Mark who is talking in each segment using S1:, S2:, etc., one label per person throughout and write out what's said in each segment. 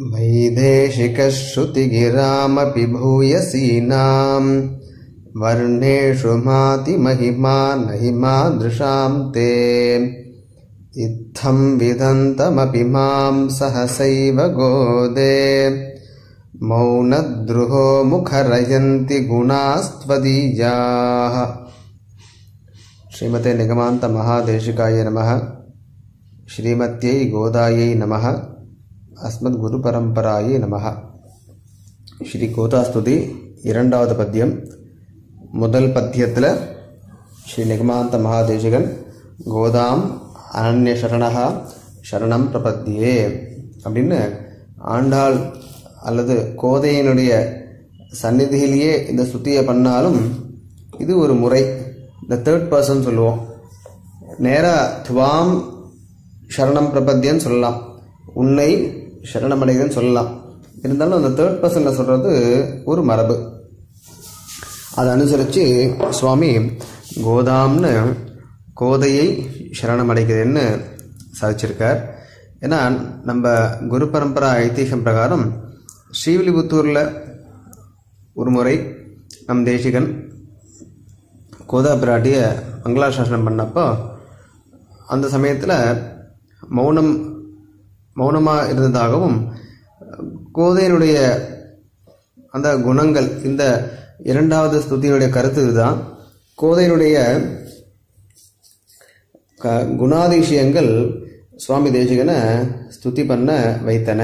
S1: वैदेशिकश्रुतिगिरामपि भूयसीनां वर्णेषु मातिमहिमा महिमादृशां ते। इत्थं विदन्तमपि मां सहसैव गोदे। मौनद्रुहो मुखरयन्ति गुणास्त्वदीयाः श्रीमते निगमान्तमहादेशिकाय नमः। श्रीमत्यै गोदायै नमः। அஸ்மத் குரு பரம்பராயை நமः ஸ்ரீ கோதாஸ்துதி இரண்டாவது பத்தியம் முதல் பத்தியத்தில் ஸ்ரீ நிகமாந்த மகாதேசிகன் கோதாம் அனன்ய சரணகா சரணம் பிரபத்தியே அப்படின்னு ஆண்டாள் அல்லது கோதையினுடைய சந்நிதியிலேயே இந்த ஸ்துதியை பண்ணாலும் இது ஒரு முறை. இந்த தேர்ட் பர்சன் சொல்லுவோம். நேராக துவாம் சரணம் பிரபத்தியன்னு சொல்லலாம். உன்னை சரணமடைகிறேன்னு சொல்லலாம். இருந்தாலும் அந்த தேர்ட் பர்சனில் சொல்கிறது ஒரு மரபு. அதை அனுசரித்து சுவாமி கோதாம்னு கோதையை சரணமடைகிறேன்னு சாதிச்சிருக்கார். ஏன்னா நம்ம குரு பரம்பரா ஐதீகம் பிரகாரம் ஸ்ரீவில்லிபுத்தூரில் ஒரு முறை நம் தேசிகன் கோதா பிராட்டியை மங்களாசாசனம் பண்ணப்போ அந்த சமயத்தில் மௌனம் மௌனமாக இருந்ததாகவும் கோதையினுடைய அந்த குணங்கள் இந்த இரண்டாவது ஸ்துதியினுடைய கருத்து இதுதான். கோதையினுடைய க குணாதிசயங்கள் சுவாமி தேசிகனை ஸ்துதி பண்ண வைத்தன.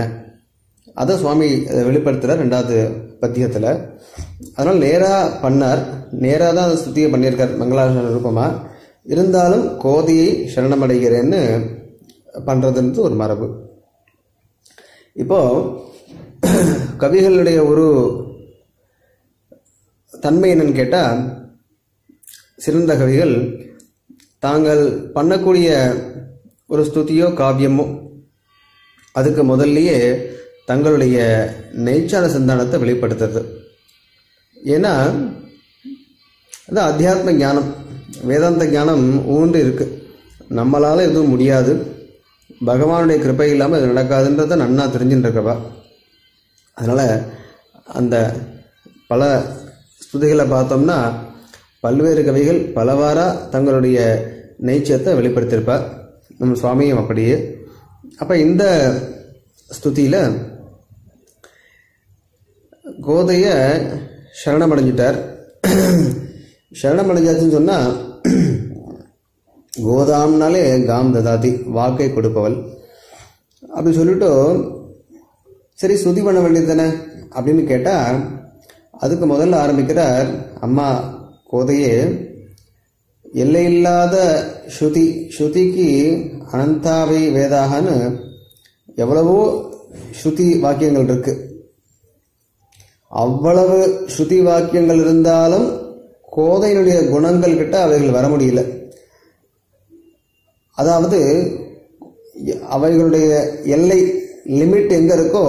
S1: அதை சுவாமி வெளிப்படுத்துகிறார் ரெண்டாவது பத்தியத்தில். அதனால் நேராக பண்ணார். நேராக தான் அந்த ஸ்துதியை பண்ணியிருக்கார் மங்களாசன ரூபமாக இருந்தாலும் கோதையை சரணமடைகிறேன்னு பண்ணுறதுன்றது ஒரு மரபு. இப்போ கவிகளுடைய ஒரு தன்மை என்னன்னு கேட்டால் சிறந்த கவிகள் தாங்கள் பண்ணக்கூடிய ஒரு ஸ்துதியோ காவியமோ அதுக்கு முதல்லையே தங்களுடைய நெய்ச்சான சிந்தானத்தை வெளிப்படுத்துறது. ஏன்னா அது அத்தியாத்ம ஞானம். வேதாந்த ஞானம் ஊன்று இருக்குது நம்மளால் எதுவும் முடியாது. பகவானுடைய கிருப்பை இல்லாமல் இது நடக்காதுன்றதை நன்னா தெரிஞ்சுட்டுருக்கவா அதனால் அந்த பல ஸ்துதிகளை பார்த்தோம்னா பல்வேறு கவிகள் பலவாறாக தங்களுடைய நெய்ச்சத்தை வெளிப்படுத்தியிருப்பார் நம்ம சுவாமியும் அப்படியே. அப்போ இந்த ஸ்துதியில் கோதைய சரணமடைஞ்சிட்டார். சரணமடைஞ்சாச்சுன்னு சொன்னால் கோதாம்னாலே காம் ததாதி வாக்கை கொடுப்பவள். அப்படி சொல்லிட்டு சரி சுதி பண்ண வேண்டியது தானே? அப்படின்னு கேட்டால் அதுக்கு முதல்ல ஆரம்பிக்கிறார் அம்மா கோதையே எல்லையில்லாத ஸ்ருதி ஸ்ருதிக்கு அனந்தாவை வேதாகன்னு எவ்வளவோ ஸ்ருதி வாக்கியங்கள் இருக்கு. அவ்வளவு ஸ்ருதி வாக்கியங்கள் இருந்தாலும் கோதையினுடைய குணங்கள் கிட்ட அவைகள் வர முடியல. அதாவது அவைகளுடைய எல்லை லிமிட் எங்கே இருக்கோ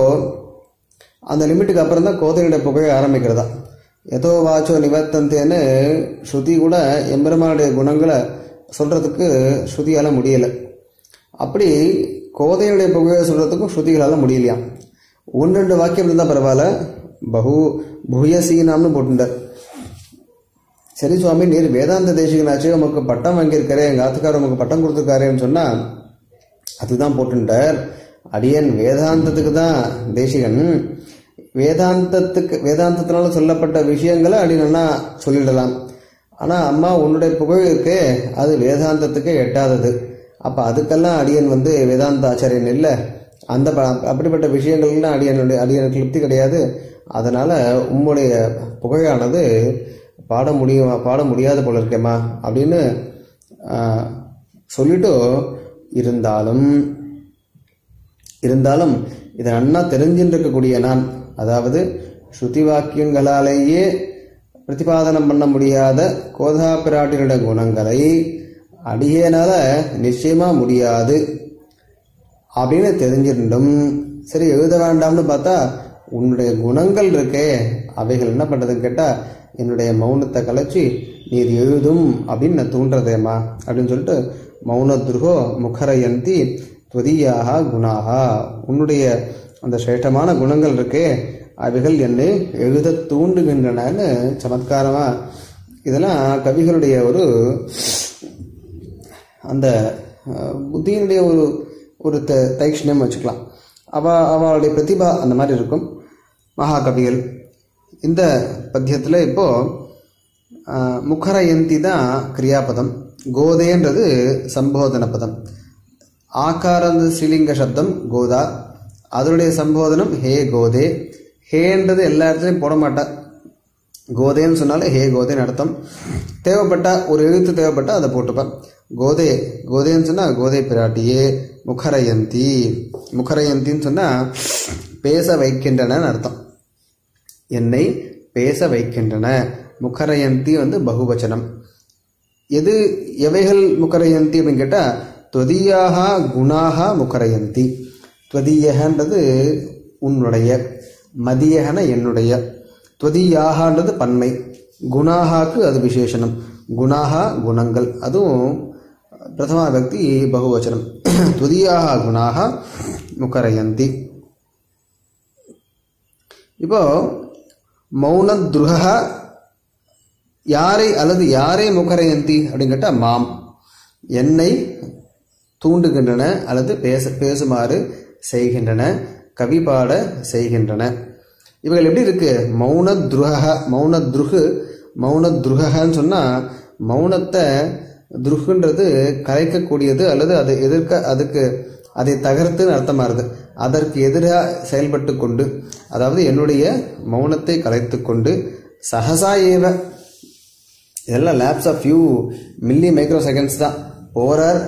S1: அந்த லிமிட்டுக்கு அப்புறம் தான் கோதையுடைய புகழ ஆரம்பிக்கிறதா. எதோ வாச்சோ நிவர்த்தந்தேன்னு ஸ்ருதி கூட எம்பெருமானுடைய குணங்களை சொல்கிறதுக்கு ஸ்ருதியால் முடியலை. அப்படி கோதையுடைய புகழை சொல்கிறதுக்கும் ஸ்ருதிகளால் முடியலையாம் ஒன்று ரெண்டு வாக்கியம் இருந்தால் பரவாயில்ல. பகு புயசீனாம்னு போட்டுட்டார் சரி சுவாமி நீர் வேதாந்த தேசிகனாச்சு உமக்கு பட்டம் வாங்கியிருக்காரு எங்கள் ஆத்துக்காரர் உமக்கு பட்டம் கொடுத்துருக்காருன்னு சொன்னால் அதுதான் போட்டுட்டார் அடியன் வேதாந்தத்துக்கு தான் தேசிகன். வேதாந்தத்துக்கு வேதாந்தத்தினால சொல்லப்பட்ட விஷயங்களை அடினா சொல்லிடலாம். ஆனால் அம்மா உன்னுடைய புகழ் இருக்கே அது வேதாந்தத்துக்கு எட்டாதது. அப்போ அதுக்கெல்லாம் அடியன் வந்து வேதாந்த ஆச்சாரியன் இல்லை. அந்த அப்படிப்பட்ட விஷயங்கள்லாம் அடியனுடைய அடியனுக்கு திருப்தி கிடையாது. அதனால் உம்முடைய புகழானது பாட முடியும் பாட முடியாத போல இருக்கேம்மா அப்படின்னு சொல்லிட்டு இருந்தாலும் இருந்தாலும் இதை நன்னா தெரிஞ்சுட்டு இருக்கக்கூடிய நான் அதாவது ஸ்ருதி வாக்கியங்களாலேயே பிரதிபாதனம் பண்ண முடியாத கோதா பிராட்டினுடைய குணங்களை அடியேனால நிச்சயமா முடியாது. அப்படின்னு தெரிஞ்சிருந்தும் சரி எழுத வேண்டாம்னு பார்த்தா உன்னுடைய குணங்கள் இருக்கே அவைகள் என்ன பண்ணுறதுன்னு கேட்டால் என்னுடைய மௌனத்தை கலைச்சி நீர் எழுதும் அப்படின்னு நான் தூண்டுறதேம்மா அப்படின்னு சொல்லிட்டு மௌன துருகோ முகரயந்தி துவதியாக குணாகா. உன்னுடைய அந்த சிரேஷ்டமான குணங்கள் இருக்கே அவைகள் என்னை எழுத தூண்டுகின்றனன்னு சமத்காரமா இதெல்லாம் கவிகளுடைய ஒரு அந்த புத்தியினுடைய ஒரு ஒரு த தைக்ஷணியம் வச்சுக்கலாம். அவ அவளுடைய பிரதிபா அந்த மாதிரி இருக்கும். மகாகவிகள் இந்த பத்தியத்தில் இப்போ முகரயந்தி தான் கிரியாபதம். கோதேன்றது சம்போதன பதம். ஆகாரம் ஸ்ரீலிங்க சப்தம் கோதா. அதனுடைய சம்போதனம் ஹே கோதே. ஹேன்றது எல்லா இடத்துலையும் போட மாட்டா. கோதேன்னு சொன்னாலே ஹே கோதேன்னு அர்த்தம். தேவைப்பட்டா ஒரு எழுத்து தேவைப்பட்டா அதை போட்டுப்பேன் கோதே கோதேன்னு சொன்னால் கோதை பிராட்டியே முகரயந்தி முகரயந்தின்னு சொன்னால் பேச வைக்கின்றனன்னு அர்த்தம். என்னை பேச வைக்கின்றன. முகரயந்தி வந்து பகுவச்சனம். எது எவைகள் முகரயந்தி அப்படின்னு கேட்டால் துவதீயாக குணாக முகரயந்தி துவதியகன்றது உன்னுடைய மதியகன என்னுடைய. துவதீயாகன்றது பன்மை. குணாகாக்கு அது விசேஷனம். குணாகா குணங்கள். அதுவும் பிரதமா பக்தி பகுவச்சனம். துதியாக குணாக முகரயந்தி இப்போ மௌனத்ருகா யாரை அல்லது யாரை முகரயந்தி அப்படின்னு கேட்டால் மாம். என்னை தூண்டுகின்றன அல்லது பேச பேசுமாறு செய்கின்றன கவி பாட செய்கின்றன. இவைகள் எப்படி இருக்கு? மௌன துருக மௌன துருகு மௌன துருகன்னு சொன்னால் மௌனத்தை துருகுன்றது கலைக்கக்கூடியது அல்லது அதை எதிர்க்க அதுக்கு அதை தகர்த்துன்னு அர்த்தமாகுது அதற்கு எதிராக செயல்பட்டு கொண்டு அதாவது என்னுடைய மௌனத்தை கலைத்து கொண்டு சகசா ஏவ இதெல்லாம் lapse of few milli micro seconds தான். போகிறார்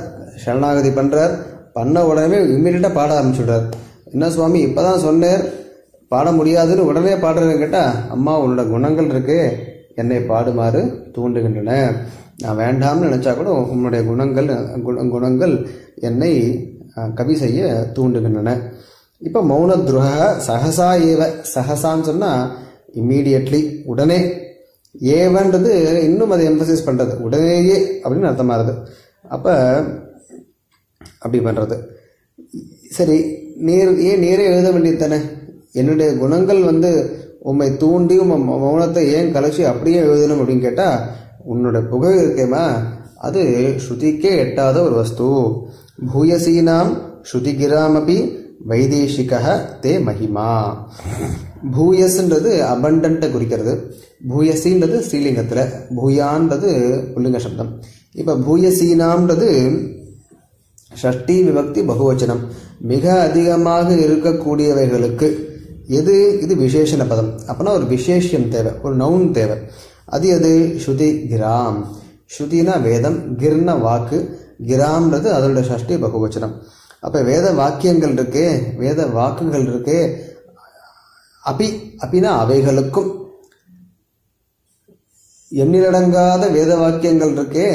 S1: சரணாகதி பண்ணுறார் பண்ண உடனே இம்மிடியட்டாக பாட ஆரம்பிச்சுடுறார். என்ன சுவாமி இப்போ தான் சொன்னார் பாட முடியாதுன்னு உடனே பாடுறேன்னு கேட்டால் அம்மா உன்னோட குணங்கள் இருக்கு என்னை பாடுமாறு தூண்டுகின்றன. நான் வேண்டாம்னு நினச்சா கூட உன்னுடைய குணங்கள் குண குணங்கள் என்னை கவி செய்ய தூண்டுகின்றன. இப்போ மௌன துருக சகசா ஏவ சகசான்னு சொன்னால் இம்மீடியட்லி உடனே. ஏவன்றது இன்னும் அதை எம்பசைஸ் பண்ணுறது உடனேயே அப்படின்னு அர்த்தமாகுது. அப்போ அப்படி பண்ணுறது சரி நேர் ஏன் நேரே எழுத வேண்டியது தானே? என்னுடைய குணங்கள் வந்து உம்மை தூண்டி உன் மௌனத்தை ஏன் கலைச்சி அப்படியே எழுதணும் அப்படின்னு கேட்டால் உன்னோட புகை இருக்கேமா அது ஸ்ருதிக்கே எட்டாத ஒரு வஸ்து. பூயசீனாம் ஸ்ருதிகிராமபி வைதேசிக தே மகிமா பூயஸ்ன்றது அபண்டன்ட்டை குறிக்கிறது. பூயசின்றது ஸ்ரீலிங்கத்தில் பூயான்றது புல்லிங்க சப்தம். இப்போ பூயசீனாம்ன்றது ஷஷ்டி விபக்தி பகுவச்சனம். மிக அதிகமாக இருக்கக்கூடியவைகளுக்கு எது? இது விசேஷண பதம். அப்போனா ஒரு விசேஷம் தேவை ஒரு நவுன் தேவை. அது எது? ஸ்ருதி கிராம் ஸ்ருதினா வேதம் கிர்ன வாக்கு கிராம்ன்றது அதோட ஷஷ்டி பகுவச்சனம். அப்போ வேத வாக்கியங்கள் இருக்கே வேத வாக்குகள் இருக்கே அபி அபினா அவைகளுக்கும். எண்ணிலடங்காத வேத வாக்கியங்கள் இருக்கே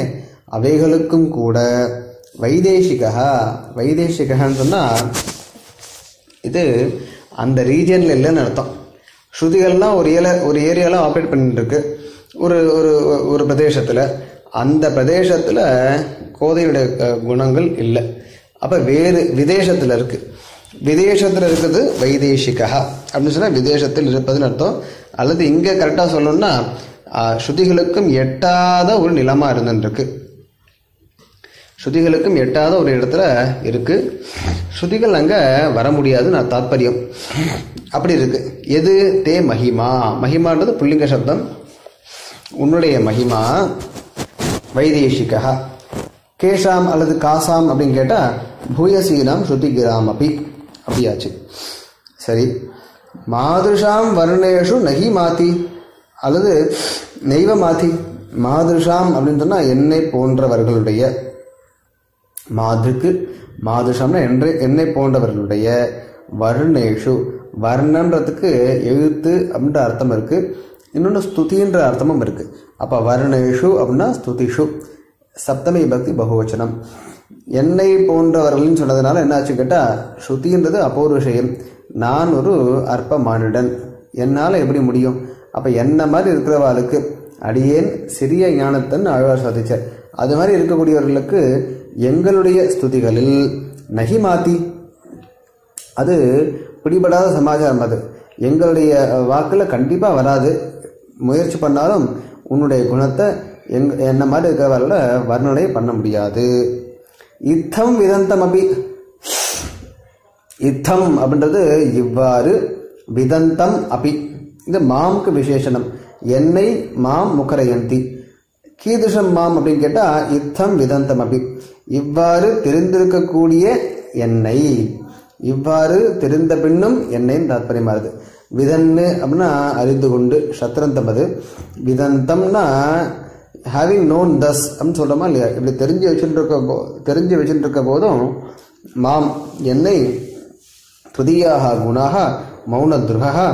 S1: அவைகளுக்கும் கூட. வைதேசிகா வைதேசிகான்னு சொன்னால் இது அந்த ரீஜியனில் இல்லைன்னு அர்த்தம். ஸ்ருதிகள்லாம் ஒரு ஏல ஒரு ஏரியாவில் ஆப்ரேட் பண்ணிட்டு இருக்கு. ஒரு ஒரு ஒரு பிரதேசத்தில். அந்த பிரதேசத்தில் கோதையுடைய குணங்கள் இல்லை. அப்போ வேறு விதேசத்தில் இருக்கு. விதேசத்தில் இருக்குது வைதேசிகா அப்படின்னு சொன்னால் விதேசத்தில் இருப்பதுன்னு அர்த்தம். அல்லது இங்கே கரெக்டாக சொல்லணும்னா ஸ்ருதிகளுக்கும் எட்டாத ஒரு நிலமாக இருந்துருக்கு ஸ்ருதிகளுக்கும் எட்டாத ஒரு இடத்துல இருக்கு. ஸ்ருதிகள் அங்கே வர முடியாது நான் தாத்பரியம். அப்படி இருக்கு. எது? தே மகிமா. மகிமான்றது புள்ளிங்க சப்தம். உன்னுடைய மகிமா வைதேசிகா கேஷாம் அல்லது காசாம் அப்படின்னு கேட்டால் பூயசீனாம் ஸ்ருதிகிராம் அப்படி அப்படியாச்சு. சரி. மாதிருஷாம் வர்ணேஷு நகி மாத்தி. அல்லது நெய்வ மாத்தி. மாதிருஷாம் அப்படின்னு சொன்னால் என்னை போன்றவர்களுடைய. மாதுக்கு மாதுஷம்னா என்று என்னை போன்றவர்களுடைய. வர்ணேஷு வர்ணன்றதுக்கு எழுத்து அப்படின்ற அர்த்தம் இருக்குது இன்னொன்று ஸ்துதின்ற அர்த்தமும் இருக்குது அப்போ வர்ணேஷு அப்படின்னா ஸ்துதிஷு. சப்தமி பக்தி பகுவச்சனம். என்னை போன்றவர்கள்னு சொன்னதுனால என்ன ஆச்சு கேட்டால் ஸ்ருதின்றது அப்போ விஷயம் நான் ஒரு அற்ப மானுடன் என்னால் எப்படி முடியும்? அப்போ என்ன மாதிரி இருக்கிறவாளுக்கு? அடியேன் சிறிய ஞானத்தன் ஆழ்வார் சாதிச்சார் அது மாதிரி இருக்கக்கூடியவர்களுக்கு எங்களுடைய ஸ்துதிகளில் நகி மாத்தி. அது பிடிபடாத சமாச்சாரம் அது. எங்களுடைய வாக்கில் கண்டிப்பாக வராது. முயற்சி பண்ணாலும் உன்னுடைய குணத்தை எங் என்ன மாதிரி இருக்கிறவர்கள வர்ணனை பண்ண முடியாது. இத்தம் விதந்தம் அபி இத்தம் அப்படின்றது இவ்வாறு விதந்தம் அபி. இது மாம்க்கு விசேஷனம். என்னை மாம் முகரயந்தி. கீதுஷம் மாம் அப்படின்னு கேட்டால் இத்தம் விதந்தம் அபி. இவ்வாறு தெரிந்திருக்கக்கூடிய என்னை. இவ்வாறு தெரிந்த பின்னும் என்னையும் தாத்பரியமாறுது விதன்னு அப்படின்னா அறிந்து கொண்டு சத்திரந்தம் அது விதந்தம்னா ஹேவிங் நோன் தஸ் அப்படின்னு சொல்கிறோமா இல்லையா? இப்படி தெரிஞ்சு வச்சுட்டு இருக்க போ தெரிஞ்சு வச்சுட்டு இருக்க போதும் மாம் என்னை துதியாக குணாக மௌன துருகா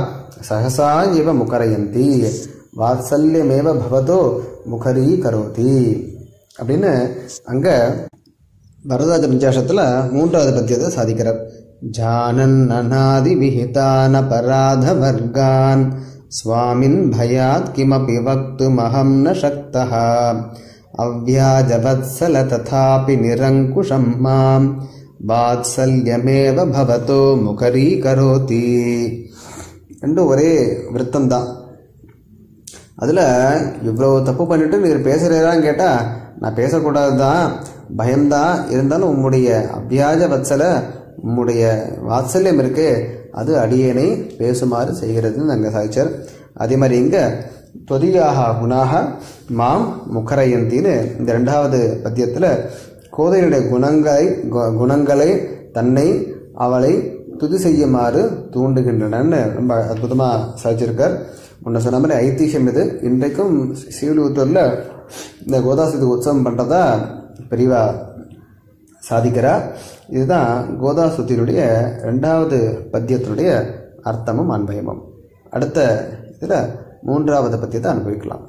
S1: சகசா இவ முகரயந்தி வாத்சல்யமேவ பவதோ முகரி கரோதி அப்படின்னு அங்கே வரதாஜ பஞ்சாசத்தில் மூன்றாவது பத்தியத்தை சாதிக்கிறார். ஜானன் அநாதி விஹிதான் அபராத வர்கான் சுவாமின் பயாத் கிமபி வக்துமஹம் ந சக்தः அவ்யாஜவத்சல ததாபி நிரங்குஷம் மாம். வாத்சல்யமேவ பவதோ முகரி கரோதி. ரெண்டும் ஒரே விருத்தம்தான். அதில் இவ்வளோ தப்பு பண்ணிட்டு நீர் பேசுகிறீரான்னு கேட்டால் நான் பேசக்கூடாது தான் பயம்தான். இருந்தாலும் உம்முடைய அபியாஜ வத்சல உம்முடைய வாத்சல்யம் இருக்கு அது அடியேனை பேசுமாறு செய்கிறதுன்னு அங்கே சாதிச்சார் அதே மாதிரி இங்கே தொதியாக குணாக மாம் முகரயந்தின்னு இந்த ரெண்டாவது பத்தியத்தில் கோதையினுடைய குணங்களை கு- குணங்களை தன்னை அவளை துதி செய்யுமாறு தூண்டுகின்றனன்னு ரொம்ப அற்புதமாக சாதிச்சிருக்கார். முன்ன சொன்ன மாதிரி ஐதிஹ்யம் இது. இன்றைக்கும் சீவிலிபுத்தூரில் இந்த கோதாசதி உற்சவம் பண்ணுறதா பெரியவா சாதிக்கிறா இதுதான் கோதாசுத்தினுடைய ரெண்டாவது பத்தியத்தினுடைய அர்த்தமும் அன்பயமும். அடுத்த இதில் மூன்றாவது பத்தியத்தை அனுபவிக்கலாம்.